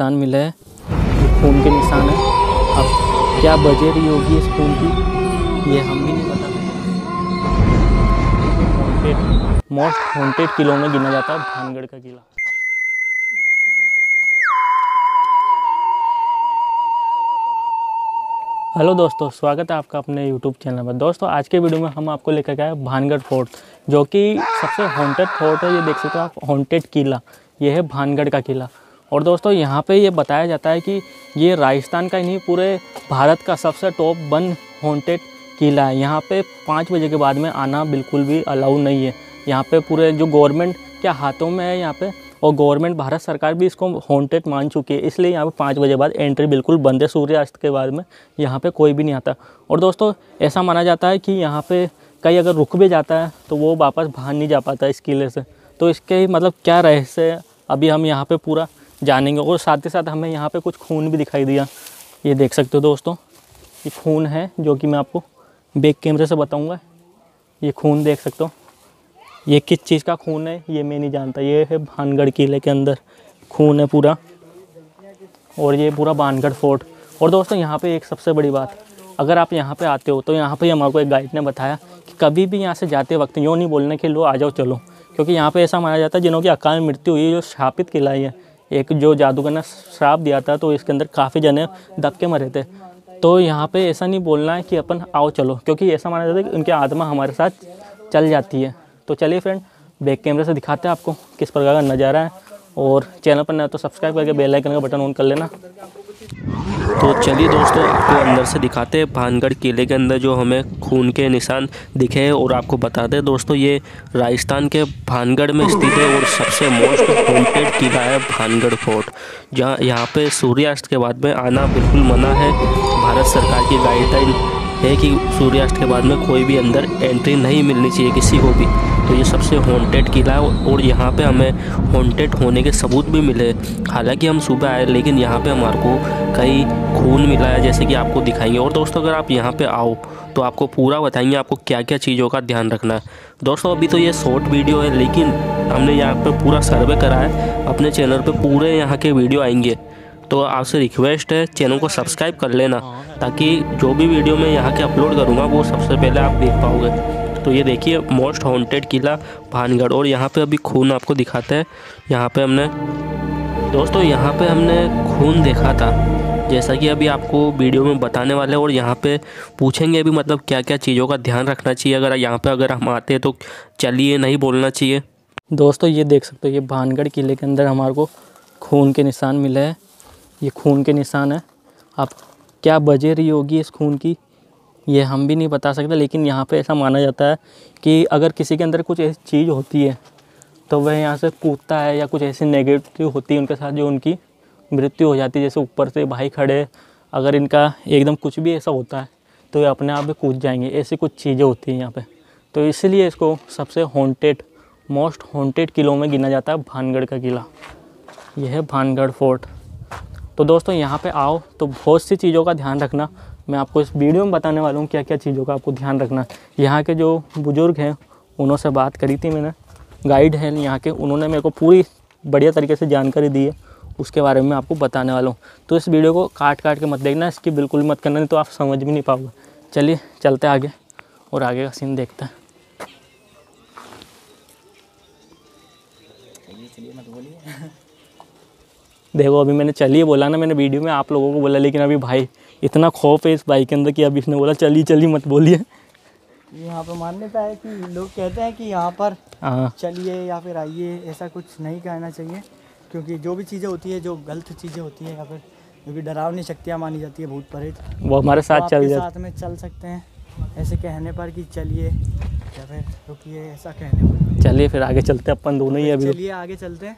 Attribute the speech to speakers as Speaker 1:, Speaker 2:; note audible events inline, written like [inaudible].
Speaker 1: निशान मिले हैं। खून के निशान है। अब क्या वजह रही होगी इस खून की, ये हम भी नहीं बता सकते। मोस्ट हॉन्टेड किलो में गिना जाता है, भानगढ़ का किला। हेलो दोस्तों, स्वागत है आपका अपने यूट्यूब चैनल पर। दोस्तों, आज के वीडियो में हम आपको लेकर गए भानगढ़ फोर्ट, जो कि सबसे हॉन्टेड फोर्ट है। ये देख सकते हो आप हॉन्टेड किला। ये है भानगढ़ का किला। और दोस्तों, यहाँ पे ये बताया जाता है कि ये राजस्थान का ही नहीं, पूरे भारत का सबसे टॉप वन हॉन्टेड किला है। यहाँ पे पाँच बजे के बाद में आना बिल्कुल भी अलाउ नहीं है। यहाँ पे पूरे जो गवर्नमेंट के हाथों में है यहाँ पे, और गवर्नमेंट भारत सरकार भी इसको हॉन्टेड मान चुकी है। इसलिए यहाँ पे पाँच बजे बाद एंट्री बिल्कुल बंद है, सूर्यास्त के बाद में यहाँ पे कोई भी नहीं आता। और दोस्तों, ऐसा माना जाता है कि यहाँ पे कहीं अगर रुक भी जाता है तो वो वापस बाहर नहीं जा पाता इस किले से। तो इसके मतलब क्या रहस्य अभी हम यहाँ पे पूरा जानेंगे। और साथ ही साथ हमें यहाँ पे कुछ खून भी दिखाई दिया। ये देख सकते हो दोस्तों, ये खून है जो कि मैं आपको बैक कैमरे से बताऊँगा। ये खून देख सकते हो। ये किस चीज़ का खून है, ये मैं नहीं जानता। ये है भानगढ़ किले के अंदर। खून है पूरा। और ये पूरा भानगढ़ फोर्ट। और दोस्तों, यहाँ पे एक सबसे बड़ी बात, अगर आप यहाँ पे आते हो तो यहाँ पे हमारे को एक गाइड ने बताया कि कभी भी यहाँ से जाते वक्त यूँ नहीं बोलने के लो आ जाओ, चलो। क्योंकि यहाँ पे ऐसा माना जाता है जिन्हों की अकाल मृत्यु हुई जो शापित किला है। एक जो जादूगर ने श्राप दिया था तो इसके अंदर काफ़ी जने दब के मरे थे। तो यहाँ पे ऐसा नहीं बोलना है कि अपन आओ चलो, क्योंकि ऐसा माना जाता है कि उनकी आत्मा हमारे साथ चल जाती है। तो चलिए फ्रेंड बैक कैमरे से दिखाते हैं आपको किस प्रकार का नज़ारा है। और चैनल पर नया तो सब्सक्राइब करके बेल आइकन का बटन ऑन कर लेना।
Speaker 2: तो चलिए दोस्तों, आपको अंदर से दिखाते हैं भानगढ़ किले के अंदर जो हमें खून के निशान दिखे हैं और आपको बता दें दोस्तों, ये राजस्थान के भानगढ़ में स्थित है और सबसे मोस्ट हॉन्टेड किला है भानगढ़ फोर्ट, जहाँ यहाँ पे सूर्यास्त के बाद में आना बिल्कुल मना है। भारत सरकार की गाइडलाइन है कि सूर्यास्त के बाद में कोई भी अंदर एंट्री नहीं मिलनी चाहिए किसी को भी। तो ये सबसे हॉन्टेड किला है और यहाँ पे हमें हॉन्टेड होने के सबूत भी मिले। हालाँकि हम सुबह आए, लेकिन यहाँ पे हमारे को कई खून मिला है, जैसे कि आपको दिखाएँगे। और दोस्तों, अगर आप यहाँ पे आओ तो आपको पूरा बताएँगे आपको क्या क्या चीज़ों का ध्यान रखना है। दोस्तों, अभी तो ये शॉर्ट वीडियो है, लेकिन हमने यहाँ पर पूरा सर्वे करा है। अपने चैनल पर पूरे यहाँ के वीडियो आएँगे। तो आपसे रिक्वेस्ट है चैनल को सब्सक्राइब कर लेना, ताकि जो भी वीडियो मैं यहाँ के अपलोड करूँगा, वो सबसे पहले आप देख पाओगे। तो ये देखिए, मोस्ट हॉन्टेड किला भानगढ़। और यहाँ पे अभी खून आपको दिखाते हैं। यहाँ पे हमने, दोस्तों, यहाँ पे हमने खून देखा था। जैसा कि अभी आपको वीडियो में बताने वाले और यहाँ पे पूछेंगे भी मतलब क्या क्या चीज़ों का ध्यान रखना चाहिए। अगर यहाँ पे अगर हम आते हैं तो चलिए, नहीं बोलना चाहिए।
Speaker 1: दोस्तों, ये देख सकते हो, ये भानगढ़ किले के अंदर हमारे को खून के निशान मिले हैं। ये खून के निशान है। आप क्या बजे रही होगी इस खून की? ये हम भी नहीं बता सकते, लेकिन यहाँ पे ऐसा माना जाता है कि अगर किसी के अंदर कुछ ऐसी चीज़ होती है तो वह यहाँ से कूदता है या कुछ ऐसी नेगेटिव होती है उनके साथ जो उनकी मृत्यु हो जाती है, जैसे ऊपर से भाई खड़े, अगर इनका एकदम कुछ भी ऐसा होता है तो ये अपने आप में कूद जाएँगे, ऐसी कुछ चीज़ें होती हैं यहाँ पर तो इसलिए इसको सबसे हॉन्टेड मोस्ट हॉन्टेड किलों में गिना जाता है, भानगढ़ का किला। यह है भानगढ़ फोर्ट। तो दोस्तों, यहाँ पे आओ तो बहुत सी चीज़ों का ध्यान रखना मैं आपको इस वीडियो में बताने वाला हूँ क्या क्या चीज़ों का आपको ध्यान रखना यहाँ के जो बुज़ुर्ग हैं उन्होंने बात करी थी मैंने। गाइड हैं यहाँ के, उन्होंने मेरे को पूरी बढ़िया तरीके से जानकारी दी है। उसके बारे में आपको बताने वाला हूँ। तो इस वीडियो को काट काट के मत देखना, इसकी बिल्कुल मत करना, नहीं तो आप समझ भी नहीं पाओगे। चलिए, चलते आगे और आगे का सीन देखते हैं। मत बोलिए। [laughs] देखो अभी मैंने चलिए बोला ना मैंने वीडियो में आप लोगों को बोला लेकिन अभी भाई इतना खौफ है इस बाइक के अंदर कि अभी इसने बोला चलिए चलिए मत बोलिए।
Speaker 3: यहाँ पर मान्यता है कि लोग कहते हैं कि यहाँ पर हाँ। चलिए या फिर आइए ऐसा कुछ नहीं कहना चाहिए क्योंकि जो भी चीज़ें होती है जो गलत चीज़ें होती है या फिर जो भी डरावनी शक्तियाँ मानी जाती है भूत प्रेत
Speaker 1: वो हमारे साथ तो चल
Speaker 3: साथ में चल सकते हैं ऐसे कहने पर कि चलिए या फिर रुकिए ऐसा कहने पर।
Speaker 1: चलिए फिर आगे चलते हैं अपन दोनों ही अभी।
Speaker 3: चलिए आगे चलते हैं।